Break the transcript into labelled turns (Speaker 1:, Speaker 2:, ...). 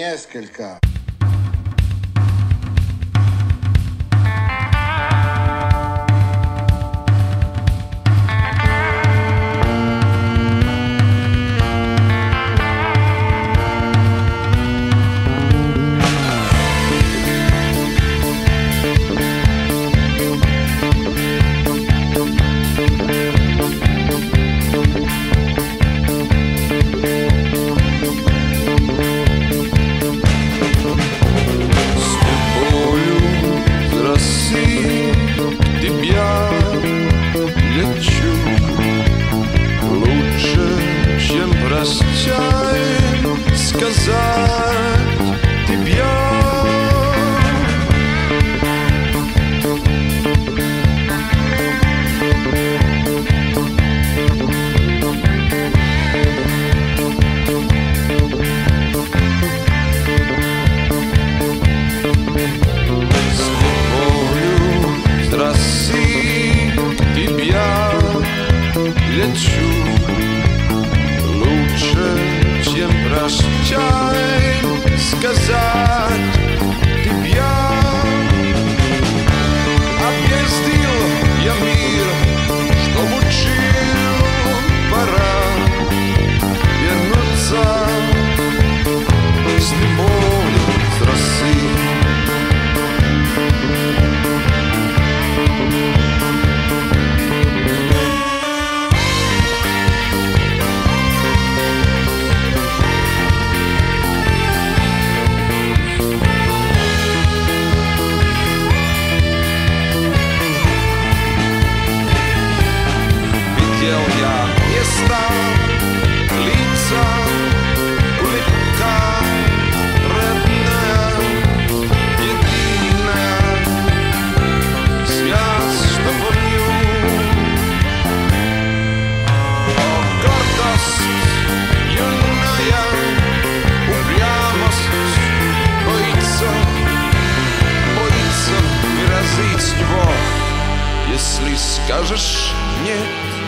Speaker 1: несколько.
Speaker 2: прощай сказать тебе я. России тебя лечу. прощай сказать Ты пьян Объездил я мир. места, лица, улыбка родная, единая, связь, что помню. Юная, упрямость боится, боится грозить его, если скажешь нет.